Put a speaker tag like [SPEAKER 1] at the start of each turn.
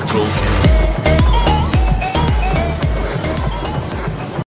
[SPEAKER 1] the coat.